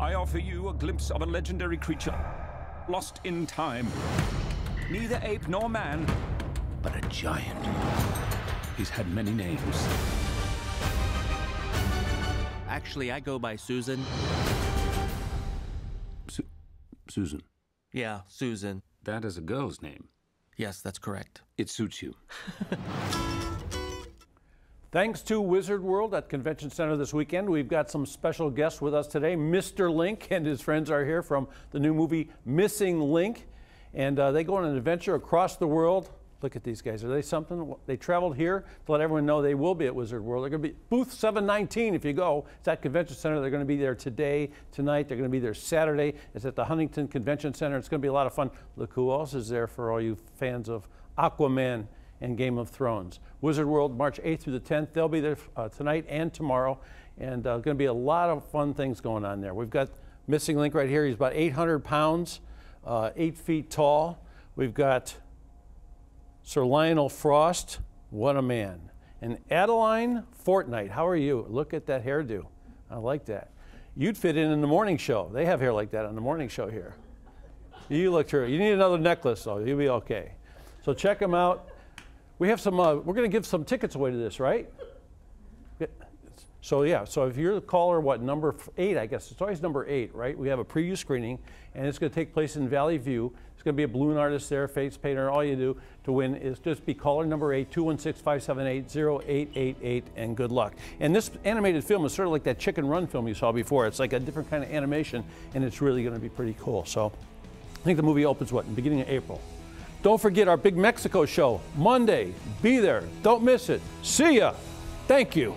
I offer you a glimpse of a legendary creature, lost in time. Neither ape nor man, but a giant. He's had many names. Actually, I go by Susan. Su- Susan. Yeah, Susan. That is a girl's name. Yes, that's correct. It suits you. Thanks to Wizard World at Convention Center this weekend, we've got some special guests with us today. Mr. Link and his friends are here from the new movie Missing Link, and uh, they go on an adventure across the world. Look at these guys. Are they something? They traveled here to let everyone know they will be at Wizard World. They're going to be booth 719 if you go. It's at Convention Center. They're going to be there today, tonight. They're going to be there Saturday. It's at the Huntington Convention Center. It's going to be a lot of fun. Look who else is there for all you fans of Aquaman and Game of Thrones. Wizard World, March 8th through the 10th. They'll be there uh, tonight and tomorrow, and uh, going to be a lot of fun things going on there. We've got Missing Link right here. He's about 800 pounds, uh, eight feet tall. We've got Sir Lionel Frost. What a man. And Adeline Fortnight. How are you? Look at that hairdo. I like that. You'd fit in in the morning show. They have hair like that on the morning show here. You look terrific. You need another necklace, though. You'll be okay. So check them out. We have some. Uh, we're going to give some tickets away to this, right? So yeah. So if you're the caller, what number eight? I guess it's always number eight, right? We have a preview screening, and it's going to take place in Valley View. It's going to be a balloon artist there, face painter. All you do to win is just be caller number eight, 216-578-0888, and good luck. And this animated film is sort of like that Chicken Run film you saw before. It's like a different kind of animation, and it's really going to be pretty cool. So I think the movie opens what in the beginning of April. Don't forget our big Mexico show Monday. Be there. Don't miss it. See ya. Thank you.